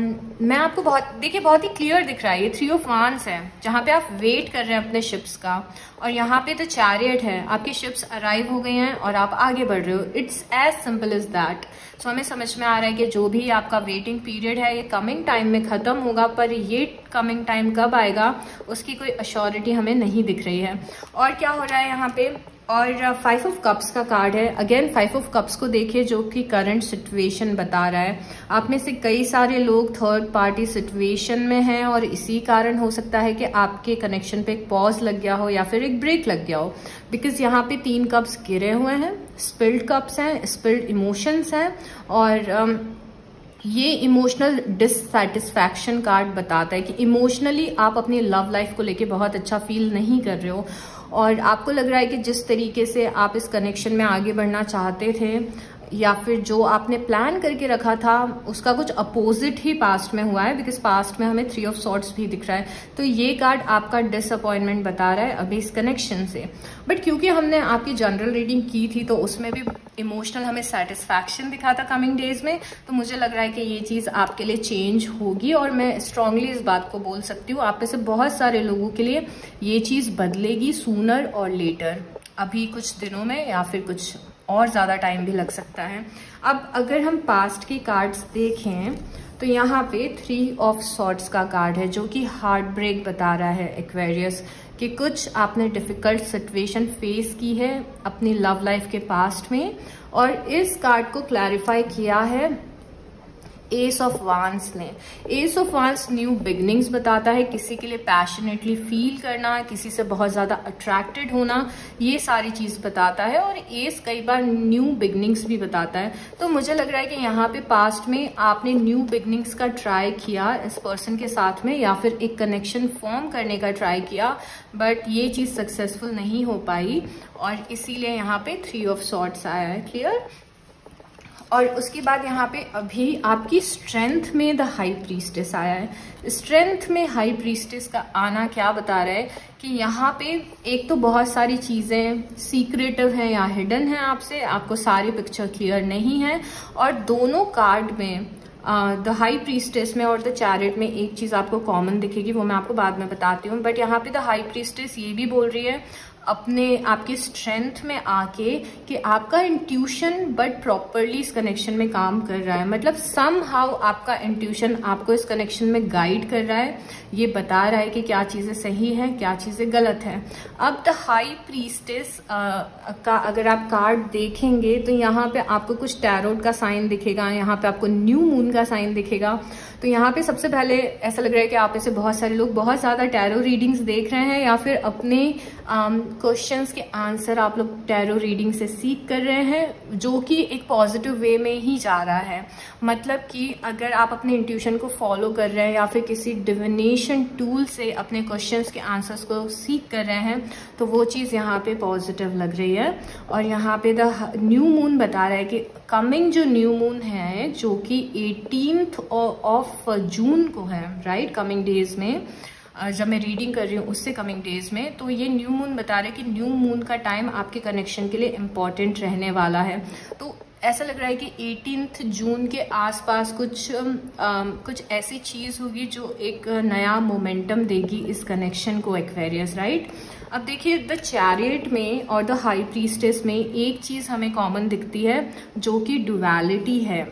मैं आपको बहुत देखिए बहुत ही क्लियर दिख रहा है। ये थ्री ऑफ़ वांस है जहाँ पे आप वेट कर रहे हैं अपने शिप्स का। और यहाँ पे तो चैरियट है। आपकी शिप्स अराइव हो गई हैं और आप आगे बढ़ रहे हो। It's as simple is that so हमें समझ में आ रहा है कि जो भी आपका वेटिंग पीरियड है, ये कमिंग टाइम में ख़त्म होगा, पर ये कमिंग टाइम कब आएगा, उसकी कोई अश्योरिटी हमें नहीं दिख रही है। और क्या हो रहा है यहाँ पे? और फाइव ऑफ़ कप्स का कार्ड है। अगेन फाइव ऑफ़ कप्स को देखिए, जो कि करंट सिचुएशन बता रहा है। आप में से कई सारे लोग थर्ड पार्टी सिचुएशन में हैं, और इसी कारण हो सकता है कि आपके कनेक्शन पे एक पॉज लग गया हो या फिर एक ब्रेक लग गया हो। बिकॉज़ यहाँ पे तीन कप्स गिरे हुए हैं स्पिल्ड कप्स हैं स्पिल्ड इमोशंस हैं और um, ये इमोशनल डिससेटिस्फैक्शन कार्ड बताता है कि इमोशनली आप अपनी लव लाइफ को लेके बहुत अच्छा फील नहीं कर रहे हो। और आपको लग रहा है कि जिस तरीके से आप इस कनेक्शन में आगे बढ़ना चाहते थे या फिर जो आपने प्लान करके रखा था, उसका कुछ अपोजिट ही पास्ट में हुआ है बिकॉज़ पास्ट में हमें थ्री ऑफ़ सॉर्ट्स भी दिख रहा है। तो ये कार्ड आपका डिसअपॉइंटमेंट बता रहा है अभी इस कनेक्शन से। बट क्योंकि हमने आपकी जनरल रीडिंग की थी तो उसमें भी इमोशनल हमें सेटिस्फैक्शन दिखा था कमिंग डेज़ में तो मुझे लग रहा है कि ये चीज़ आपके लिए चेंज होगी, और मैं स्ट्रांगली इस बात को बोल सकती हूँ। आप में से बहुत सारे लोगों के लिए ये चीज़ बदलेगी सूनर और लेटर अभी कुछ दिनों में या फिर कुछ और ज़्यादा टाइम भी लग सकता है। अब अगर हम पास्ट के कार्ड्स देखें तो यहाँ पे थ्री ऑफ़ सॉर्ट्स का कार्ड है, जो कि हार्ट ब्रेक बता रहा है एक्वेरियस कि कुछ आपने डिफ़िकल्ट सिचुएशन फेस की है अपनी लव लाइफ के पास्ट में, और इस कार्ड को क्लैरिफाई किया है एस ऑफ़ वांस ने। Ace of wands new beginnings बताता है, किसी के लिए पैशनेटली फील करना, किसी से बहुत ज़्यादा अट्रैक्टेड होना, ये सारी चीज़ बताता है और एस कई बार न्यू बिगनिंग्स भी बताता है। तो मुझे लग रहा है कि यहाँ पे पास्ट में आपने न्यू बिगनिंग्स का ट्राई किया इस पर्सन के साथ में, या फिर एक कनेक्शन फॉर्म करने का ट्राई किया बट ये चीज़ सक्सेसफुल नहीं हो पाई। और इसीलिए यहाँ पे थ्री ऑफ़ शॉर्ट्स आया है क्लियर और उसके बाद यहाँ पे अभी आपकी स्ट्रेंथ में द हाई प्रीस्टेस आया है। स्ट्रेंथ में हाई प्रीस्टेस का आना क्या बता रहा है कि यहाँ पे एक तो बहुत सारी चीज़ें सीक्रेटिव हैं या हिडन हैं आपसे, आपको सारी पिक्चर क्लियर नहीं है। और दोनों कार्ड में द हाई प्रीस्टेस में और द चैरिट में एक चीज़ आपको कॉमन दिखेगी, वो मैं आपको बाद में बताती हूँ। बट यहाँ पे द हाई प्रीस्टेस ये भी बोल रही है अपने, आपकी स्ट्रेंथ में आके कि आपका इंट्यूशन बट प्रॉपरली इस कनेक्शन में काम कर रहा है। मतलब सम हाउ आपका इंट्यूशन आपको इस कनेक्शन में गाइड कर रहा है। ये बता रहा है कि क्या चीज़ें सही हैं, क्या चीज़ें गलत हैं। अब द हाई प्रीस्टेस का अगर आप कार्ड देखेंगे तो यहाँ पे आपको कुछ टैरोट का साइन दिखेगा, यहाँ पे आपको न्यू मून का साइन दिखेगा। तो यहाँ पे सबसे पहले ऐसा लग रहा है कि आप ऐसे बहुत सारे लोग बहुत ज़्यादा टैरो रीडिंग्स देख रहे हैं या फिर अपने क्वेश्चंस के आंसर आप लोग टैरो रीडिंग से सीख कर रहे हैं, जो कि एक पॉजिटिव वे में ही जा रहा है। मतलब कि अगर आप अपने इंट्यूशन को फॉलो कर रहे हैं या फिर किसी डिविनेशन टूल से अपने क्वेश्चंस के आंसर्स को सीख कर रहे हैं तो वो चीज़ यहाँ पे पॉजिटिव लग रही है। और यहाँ पे द न्यू मून बता रहा है कि कमिंग जो न्यू मून है, जो कि एटीन ऑफ़ जून को है राइट कमिंग डेज़ में। जब मैं रीडिंग कर रही हूँ उससे कमिंग डेज़ में तो ये न्यू मून बता रहे हैं कि न्यू मून का टाइम आपके कनेक्शन के लिए इंपॉर्टेंट रहने वाला है। तो ऐसा लग रहा है कि एटीन जून के आसपास कुछ आ, कुछ ऐसी चीज़ होगी जो एक नया मोमेंटम देगी इस कनेक्शन को एक्वेरियस राइट अब देखिए द चैरियट में और द हाई प्रीस्टेस में एक चीज़ हमें कॉमन दिखती है जो कि डुअलिटी है।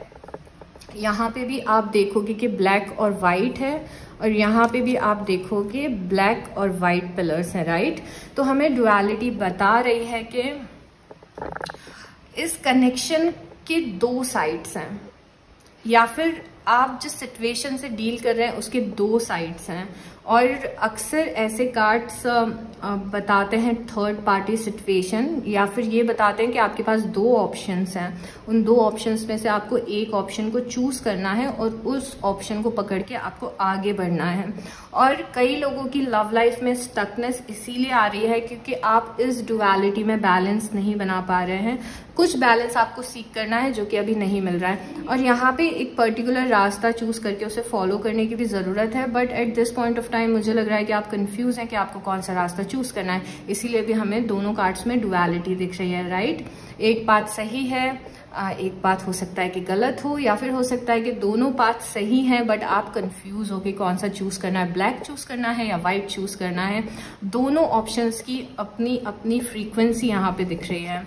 यहाँ पे भी आप देखोगे कि ब्लैक और वाइट है और यहाँ पे भी आप देखोगे ब्लैक और वाइट कलर्स हैं राइट तो हमें डुअलिटी बता रही है कि इस कनेक्शन के दो साइड्स हैं। या फिर आप जिस सिचुएशन से डील कर रहे हैं, उसके दो साइड्स हैं। और अक्सर ऐसे कार्ड्स बताते हैं थर्ड पार्टी सिचुएशन या फिर ये बताते हैं कि आपके पास दो ऑप्शंस हैं। उन दो ऑप्शंस में से आपको एक ऑप्शन को चूज़ करना है और उस ऑप्शन को पकड़ के आपको आगे बढ़ना है। और कई लोगों की लव लाइफ में स्टकनेस इसीलिए आ रही है क्योंकि आप इस डुअलिटी में बैलेंस नहीं बना पा रहे हैं। कुछ बैलेंस आपको सीख करना है जो कि अभी नहीं मिल रहा है। और यहाँ पे एक पर्टिकुलर रास्ता चूज़ करके उसे फॉलो करने की भी ज़रूरत है but at this point of time मुझे लग रहा है कि आप कंफ्यूज हैं कि आपको कौन सा रास्ता चूज़ करना है। इसीलिए भी हमें दोनों कार्ड्स में डुअलिटी दिख रही है राइट एक बात सही है एक बात हो सकता है कि गलत हो या फिर हो सकता है कि दोनों बात सही हैं बट आप कंफ्यूज हो कि कौन सा चूज़ करना है। ब्लैक चूज़ करना है या वाइट चूज़ करना है। दोनों ऑप्शंस की अपनी अपनी फ्रीक्वेंसी यहाँ पे दिख रही है।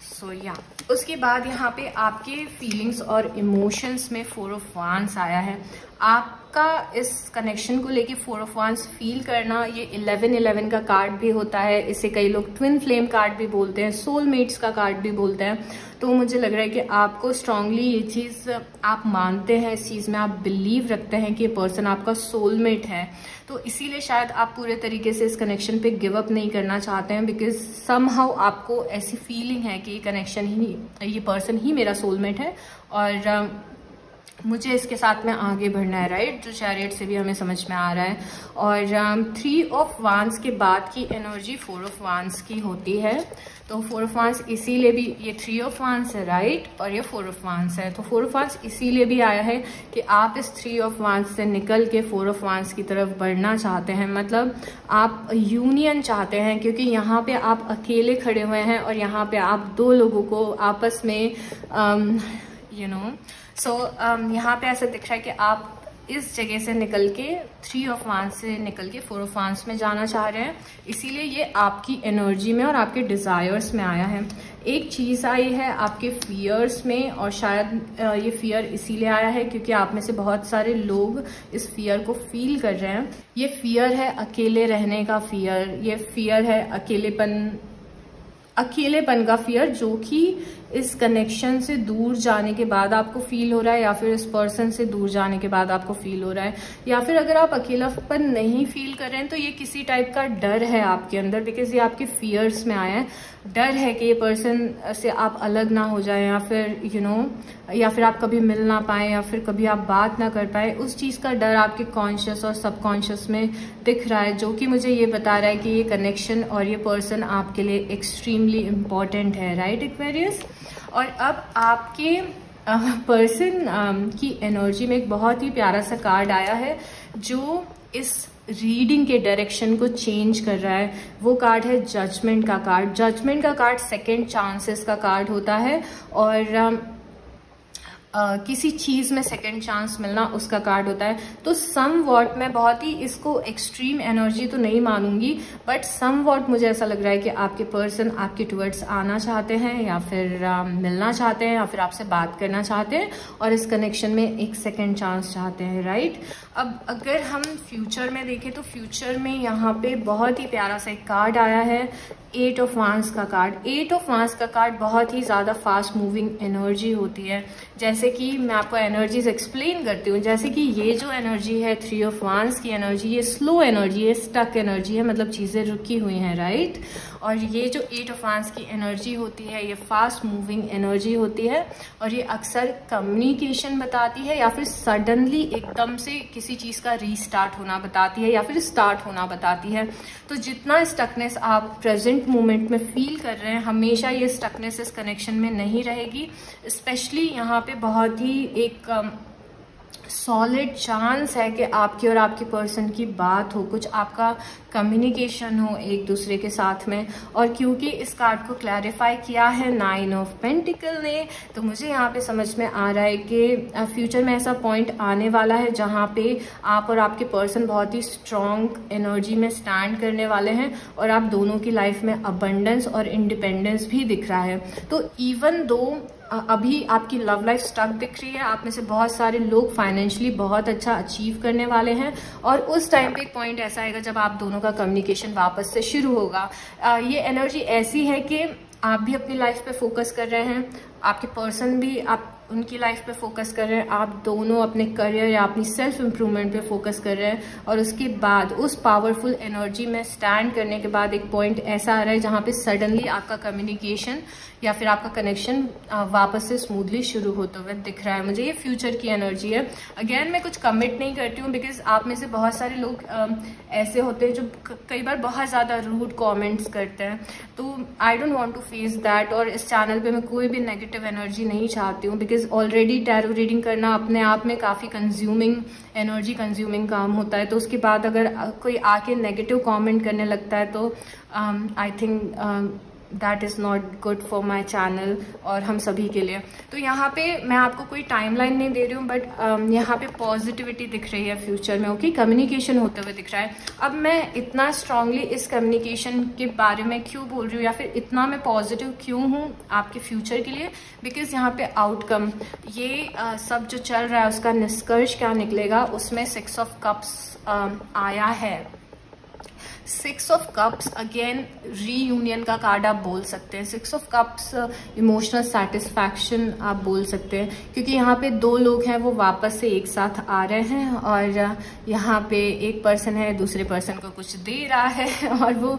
सो so, या yeah. उसके बाद यहाँ पे आपके फीलिंग्स और इमोशंस में फोर ऑफ़ वांस आया है। आपका इस कनेक्शन को लेके फोर ऑफ़ वांस फील करना, ये इलेवन इलेवन का कार्ड भी होता है, इसे कई लोग ट्विन फ्लेम कार्ड भी बोलते हैं सोलमेट्स का कार्ड भी बोलते हैं। तो मुझे लग रहा है कि आपको स्ट्रांगली ये चीज़ आप मानते हैं, इस चीज़ में आप बिलीव रखते हैं कि ये पर्सन आपका सोलमेट है। तो इसीलिए शायद आप पूरे तरीके से इस कनेक्शन पे गिव अप नहीं करना चाहते हैं बिकॉज़ सम हाउ आपको ऐसी फीलिंग है कि ये कनेक्शन ही, ये पर्सन ही मेरा सोलमेट है, और मुझे इसके साथ में आगे बढ़ना है राइट जो चैरियट से भी हमें समझ में आ रहा है। और थ्री ऑफ़ वांस के बाद की एनर्जी फोर ऑफ़ वांस की होती है। तो फोर ऑफ़ वांस इसीलिए भी, ये थ्री ऑफ़ वांस है राइट और ये फोर ऑफ़ वांस है। तो फोर ऑफ़ वांस इसीलिए भी आया है कि आप इस थ्री ऑफ़ वांस से निकल के फोर ऑफ़ वांस की तरफ़ बढ़ना चाहते हैं। मतलब आप यूनियन चाहते हैं, क्योंकि यहाँ पे आप अकेले खड़े हुए हैं और यहाँ पे आप दो लोगों को आपस में you know so so, um, यहाँ पे ऐसा दिख रहा है कि आप इस जगह से निकल के थ्री ऑफ़ वांस से निकल के फोर ऑफ़ वांस में जाना चाह रहे हैं। इसीलिए ये आपकी एनर्जी में और आपके डिज़ायर्स में आया है। एक चीज़ आई है आपके फियर्स में और शायद ये फियर इसीलिए आया है क्योंकि आप में से बहुत सारे लोग इस फियर को फील कर रहे हैं। ये फियर है अकेले रहने का फियर ये फियर है अकेलेपन अकेलेपन का फियर जो कि इस कनेक्शन से दूर जाने के बाद आपको फील हो रहा है या फिर इस पर्सन से दूर जाने के बाद आपको फील हो रहा है या फिर अगर आप अकेलापन नहीं फील कर रहे हैं तो ये किसी टाइप का डर है आपके अंदर बिकॉज़ ये आपके फियर्स में आया है। डर है कि ये पर्सन से आप अलग ना हो जाए या फिर यू you नो know, या फिर आप कभी मिल ना पाए या फिर कभी आप बात ना कर पाए उस चीज़ का डर आपके कॉन्शियस और सबकॉन्शियस में दिख रहा है जो कि मुझे ये बता रहा है कि ये कनेक्शन और ये पर्सन आपके लिए एक्सट्रीमली इंपॉर्टेंट है राइट right, एक्वेरियस और अब आपके पर्सन की एनर्जी में एक बहुत ही प्यारा सा कार्ड आया है, जो इस रीडिंग के डायरेक्शन को चेंज कर रहा है। वो कार्ड है जजमेंट का कार्ड जजमेंट का कार्ड सेकेंड चांसेस का कार्ड होता है और किसी चीज़ में सेकेंड चांस मिलना उसका कार्ड होता है। तो सम वॉट मैं बहुत ही इसको एक्सट्रीम एनर्जी तो नहीं मानूँगी बट सम वॉट मुझे ऐसा लग रहा है कि आपके पर्सन आपके टूवर्ड्स आना चाहते हैं या फिर uh, मिलना चाहते हैं या फिर आपसे बात करना चाहते हैं और इस कनेक्शन में एक सेकेंड चांस चाहते हैं राइट अब अगर हम फ्यूचर में देखें तो फ्यूचर में यहाँ पे बहुत ही प्यारा सा एक कार्ड आया है एट ऑफ़ वांस का कार्ड एट ऑफ़ वांस का कार्ड बहुत ही ज़्यादा फास्ट मूविंग एनर्जी होती है। जैसे कि मैं आपको एनर्जीज एक्सप्लेन करती हूँ, जैसे कि ये जो एनर्जी है थ्री ऑफ़ वांस की एनर्जी ये स्लो एनर्जी है स्टक एनर्जी है मतलब चीज़ें रुकी हुई हैं राइट और ये जो एट ऑफ़ वांस की एनर्जी होती है, ये फास्ट मूविंग एनर्जी होती है, और ये अक्सर कम्युनिकेशन बताती है या फिर सडनली एकदम से किसी चीज़ का रीस्टार्ट होना बताती है या फिर स्टार्ट होना बताती है। तो जितना स्टकनेस आप प्रेजेंट मोमेंट में फील कर रहे हैं, हमेशा ये स्टकनेस इस कनेक्शन में नहीं रहेगी स्पेशली यहाँ पे बहुत ही एक सॉलिड चांस है कि आपकी और आपके पर्सन की बात हो, कुछ आपका कम्युनिकेशन हो एक दूसरे के साथ में। और क्योंकि इस कार्ड को क्लैरिफाई किया है नाइन ऑफ़ पेंटिकल ने तो मुझे यहाँ पे समझ में आ रहा है कि फ्यूचर में ऐसा पॉइंट आने वाला है जहाँ पे आप और आपके पर्सन बहुत ही स्ट्रॉन्ग एनर्जी में स्टैंड करने वाले हैं और आप दोनों की लाइफ में अबंडेंस और इंडिपेंडेंस भी दिख रहा है। तो इवन दो अभी आपकी लव लाइफ स्टक दिख रही है। आप में से बहुत सारे लोग फाइनेंशियली बहुत अच्छा अचीव करने वाले हैं। और उस टाइम पे एक पॉइंट ऐसा आएगा जब आप दोनों का कम्युनिकेशन वापस से शुरू होगा। ये एनर्जी ऐसी है कि आप भी अपनी लाइफ पे फोकस कर रहे हैं। आपके पर्सन भी, आप उनकी लाइफ पे फोकस कर रहे हैं, आप दोनों अपने करियर या अपनी सेल्फ इम्प्रूवमेंट पे फोकस कर रहे हैं और उसके बाद, उस पावरफुल एनर्जी में स्टैंड करने के बाद एक पॉइंट ऐसा आ रहा है जहाँ पे सडनली आपका कम्युनिकेशन या फिर आपका कनेक्शन वापस से स्मूथली शुरू होते हुए दिख रहा है। मुझे ये फ्यूचर की एनर्जी है। अगेन मैं कुछ कमिट नहीं करती हूँ बिकॉज़ आप में से बहुत सारे लोग ऐसे होते हैं जो कई बार बहुत ज़्यादा रूड कॉमेंट्स करते हैं। तो I don't want to face that और इस चैनल पर मैं कोई भी नेगेटिव एनर्जी नहीं चाहती हूँ बिकॉज़ ऑलरेडी टैरो रीडिंग करना अपने आप में काफ़ी कंज्यूमिंग एनर्जी कंज्यूमिंग काम होता है। तो उसके बाद अगर कोई आके नेगेटिव कमेंट करने लगता है तो I um, think that is not good for my channel और हम सभी के लिए। तो यहाँ पे मैं आपको कोई टाइमलाइन नहीं दे रही हूँ बट um, यहाँ पे पॉजिटिविटी दिख रही है फ्यूचर में ओके कम्युनिकेशन होते हुए दिख रहा है। अब मैं इतना स्ट्रांगली इस कम्युनिकेशन के बारे में क्यों बोल रही हूँ या फिर इतना मैं पॉजिटिव क्यों हूँ आपके फ्यूचर के लिए? बिकॉज़ यहाँ पे आउटकम ये uh, सब जो चल रहा है उसका निष्कर्ष क्या निकलेगा? उसमें सिक्स ऑफ़ कप्स आया है। Six of cups again reunion का कार्ड आप बोल सकते हैं। Six of cups emotional satisfaction आप बोल सकते हैं। क्योंकि यहाँ पे दो लोग हैं वो वापस से एक साथ आ रहे हैं और यहाँ पे एक पर्सन है दूसरे पर्सन को कुछ दे रहा है और वो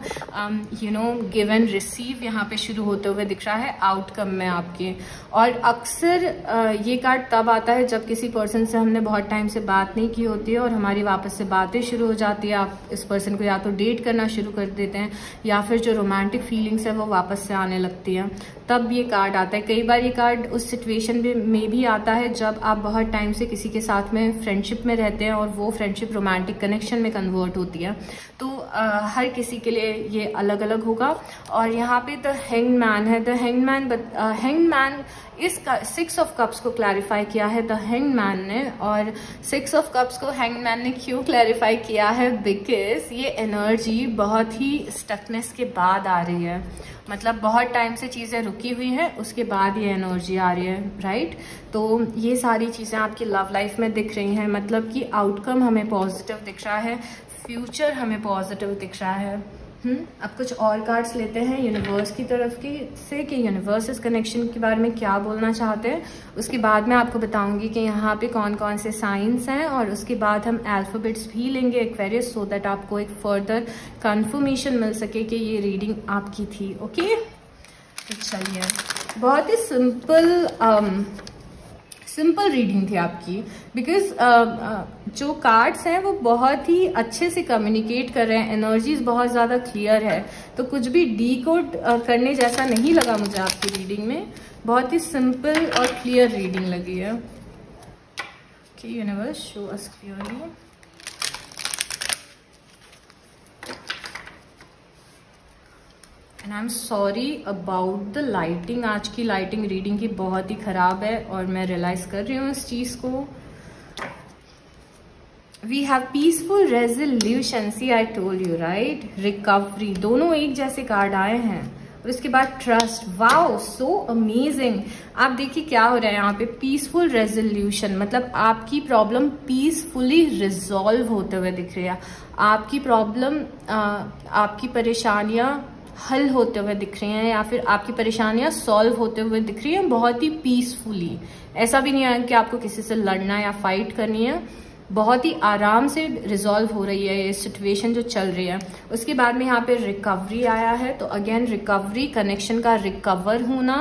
you know give and receive यहाँ पे शुरू होते हुए दिख रहा है आउटकम में आपके। और अक्सर uh, ये कार्ड तब आता है जब किसी पर्सन से हमने बहुत टाइम से बात नहीं की होती है और हमारी वापस से बातें शुरू हो जाती है। आप इस पर्सन को या तो डेट क्रिएट करना शुरू कर देते हैं, या फिर जो रोमांटिक फीलिंग्स है, वो वापस से आने लगती है। तब ये कार्ड आता है। कई बार ये कार्ड उस सिचुएशन में भी आता है जब आप बहुत टाइम से किसी के साथ में फ्रेंडशिप में रहते हैं और वो फ्रेंडशिप रोमांटिक कनेक्शन में कन्वर्ट होती है। तो आ, हर किसी के लिए ये अलग अलग होगा। और यहाँ पे द हैंग मैन है। The hang man hang man इस सिक्स ऑफ़ कप्स को क्लैरिफाई किया है। द हैंग मैन ने और सिक्स ऑफ़ कप्स को हैंग मैन ने क्यों क्लैरिफाई किया है? बिकॉज़ ये एनर्जी बहुत ही स्टकनेस के बाद आ रही है। मतलब बहुत टाइम से चीज़ें रुकी हुई हैं, उसके बाद ये एनर्जी आ रही है राइट तो ये सारी चीज़ें आपकी लव लाइफ में दिख रही हैं मतलब कि आउटकम हमें पॉजिटिव दिख रहा है फ्यूचर हमें पॉजिटिव दिख रहा है। हम्म अब कुछ और कार्ड्स लेते हैं यूनिवर्स की तरफ़ की, से कि यूनिवर्स इस कनेक्शन के बारे में क्या बोलना चाहते हैं। उसके बाद मैं आपको बताऊँगी कि यहाँ पे कौन कौन से साइंस हैं और उसके बाद हम अल्फ़ाबेट्स भी लेंगे एक्वेरियस सो दैट आपको एक फर्दर कंफर्मेशन मिल सके कि ये रीडिंग आपकी थी ओके तो चलिए, बहुत ही सिंपल सिंपल रीडिंग थी आपकी बिकॉज़ uh, uh, जो कार्ड्स हैं वो बहुत ही अच्छे से कम्युनिकेट कर रहे हैं एनर्जीज बहुत ज़्यादा क्लियर है। तो कुछ भी डी कोड uh, करने जैसा नहीं लगा मुझे आपकी रीडिंग में बहुत ही सिंपल और क्लियर रीडिंग लगी है। Universe show us clearly and I am sorry about the lighting आज की लाइटिंग रीडिंग की बहुत ही ख़राब है और मैं रियलाइज़ कर रही हूँ इस चीज़ को। We have peaceful resolution see I told you right recovery दोनों एक जैसे कार्ड आए हैं। और उसके बाद ट्रस्ट वाओ सो अमेजिंग आप देखिए क्या हो रहा है यहाँ पे। पीसफुल रेजोल्यूशन मतलब आपकी प्रॉब्लम पीसफुली रिजॉल्व होते हुए दिख रही है। आपकी प्रॉब्लम आपकी परेशानियाँ हल होते हुए दिख रही हैं या फिर आपकी परेशानियाँ सॉल्व होते हुए दिख रही हैं बहुत ही पीसफुली ऐसा भी नहीं है कि आपको किसी से लड़ना या फाइट करनी है। बहुत ही आराम से रिजॉल्व हो रही है ये सिचुएशन जो चल रही है। उसके बाद में यहाँ पे रिकवरी आया है तो अगेन रिकवरी कनेक्शन का रिकवर होना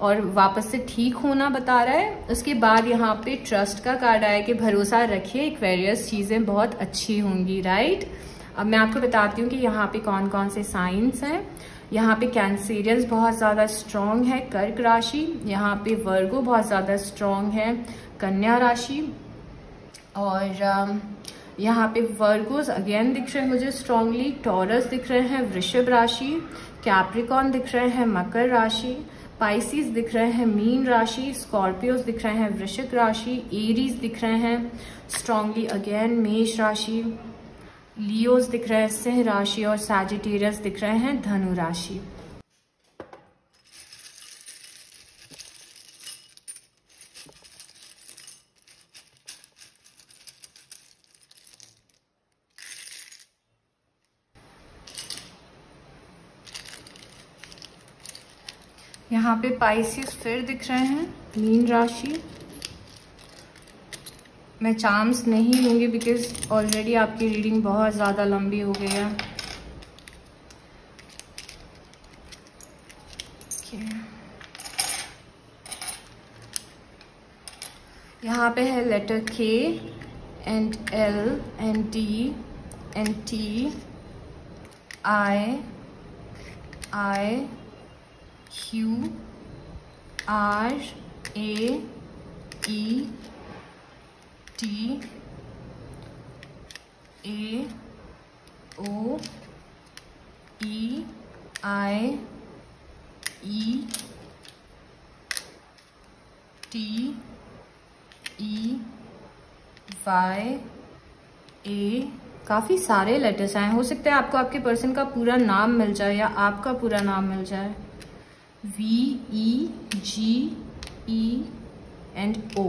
और वापस से ठीक होना बता रहा है। उसके बाद यहाँ पे ट्रस्ट का कार्ड आया कि भरोसा रखिए वेरियस चीज़ें बहुत अच्छी होंगी राइट अब मैं आपको बताती हूँ कि यहाँ पे कौन कौन से साइंस हैं। यहाँ पे कैंसेरियंस बहुत ज़्यादा स्ट्रॉन्ग है, कर्क राशि। यहाँ पे वर्गो बहुत ज़्यादा स्ट्रॉन्ग है, कन्या राशि। और यहाँ पे वर्गोस अगेन दिख रहे हैं मुझे स्ट्रांगली टॉरस दिख रहे हैं, वृषभ राशि। कैप्रिकॉन दिख रहे हैं, मकर राशि। पाइसिस दिख रहे हैं, मीन राशि। स्कॉर्पियोज दिख रहे हैं वृश्चिक राशि। एरीज दिख रहे हैं स्ट्रांगली अगेन मेष राशि। लियोस दिख रहे हैं, सिंह राशि और सैजिटेरियस दिख रहे हैं, धनु राशि। यहाँ पे पाइसिस फिर दिख रहे हैं, मीन राशि। मैं चांस नहीं लूँगी बिकॉज़ ऑलरेडी आपकी रीडिंग बहुत ज़्यादा लंबी हो गई है। यहाँ पे है letter K and L and D and T I I Q R A E T, A, O E I, E, T, E, Y, A. काफ़ी सारे लेटर्स आए हो। सकता है आपको आपके पर्सन का पूरा नाम मिल जाए या आपका पूरा नाम मिल जाए। V E ji E and ओ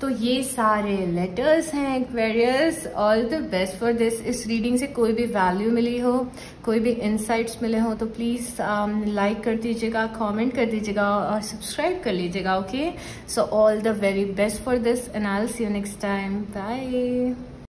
तो ये सारे लेटर्स हैं Aquarius all the best for this इस रीडिंग से कोई भी वैल्यू मिली हो कोई भी इंसाइट्स मिले हो तो प्लीज़ लाइक um, कर दीजिएगा कमेंट कर दीजिएगा और सब्सक्राइब कर लीजिएगा okay so all the very best for this and I see you next time bye